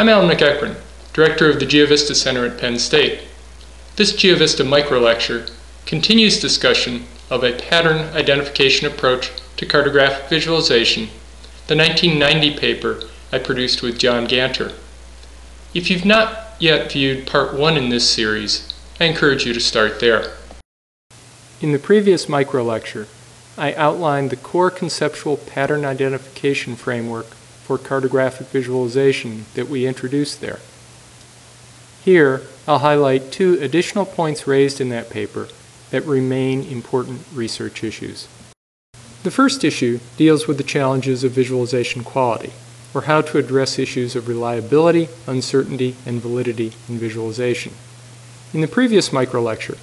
I'm Alan MacEachren, Director of the GeoVista Center at Penn State. This GeoVista microlecture continues discussion of a pattern identification approach to cartographic visualization, the 1990 paper I produced with John Ganter. If you've not yet viewed part one in this series, I encourage you to start there. In the previous microlecture, I outlined the core conceptual pattern identification framework for cartographic visualization that we introduced there. Here, I'll highlight two additional points raised in that paper that remain important research issues. The first issue deals with the challenges of visualization quality, or how to address issues of reliability, uncertainty, and validity in visualization. In the previous microlecture,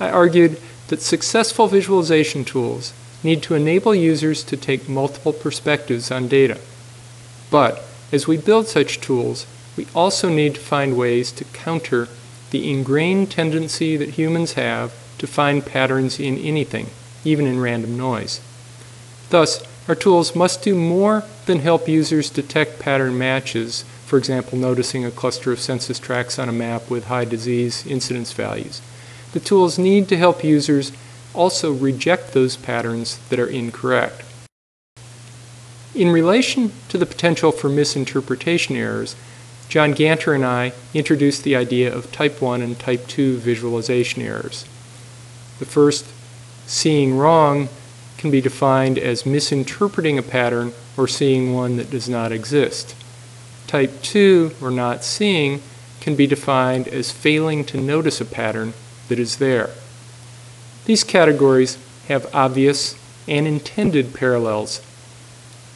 I argued that successful visualization tools need to enable users to take multiple perspectives on data. But as we build such tools, we also need to find ways to counter the ingrained tendency that humans have to find patterns in anything, even in random noise. Thus, our tools must do more than help users detect pattern matches, for example, noticing a cluster of census tracts on a map with high disease incidence values. The tools need to help users also reject those patterns that are incorrect. In relation to the potential for misinterpretation errors, John Ganter and I introduced the idea of type 1 and type 2 visualization errors. The first, seeing wrong, can be defined as misinterpreting a pattern or seeing one that does not exist. Type 2, or not seeing, can be defined as failing to notice a pattern that is there. These categories have obvious and intended parallels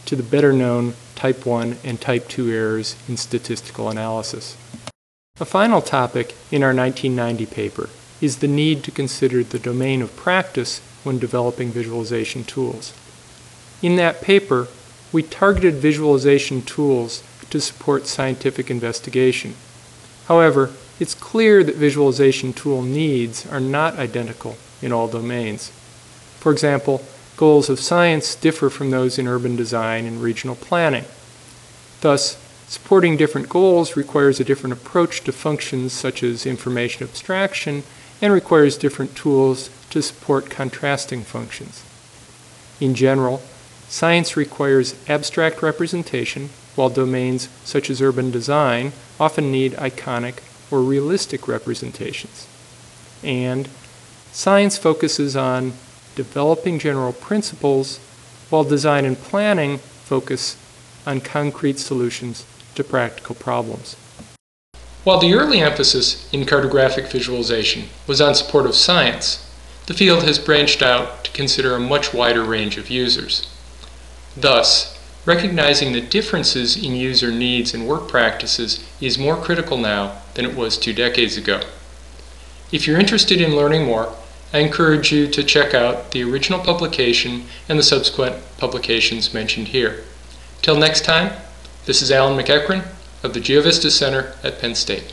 to the better known type 1 and type 2 errors in statistical analysis. A final topic in our 1990 paper is the need to consider the domain of practice when developing visualization tools. In that paper, we targeted visualization tools to support scientific investigation. However, it's clear that visualization tool needs are not identical in all domains. For example, goals of science differ from those in urban design and regional planning. Thus, supporting different goals requires a different approach to functions such as information abstraction and requires different tools to support contrasting functions. In general, science requires abstract representation, while domains such as urban design often need iconic or realistic representations. And science focuses on developing general principles, while design and planning focus on concrete solutions to practical problems. While the early emphasis in cartographic visualization was on support of science, the field has branched out to consider a much wider range of users. Thus, recognizing the differences in user needs and work practices is more critical now than it was two decades ago. If you're interested in learning more, I encourage you to check out the original publication and the subsequent publications mentioned here. Till next time, this is Alan MacEachren of the GeoVista Center at Penn State.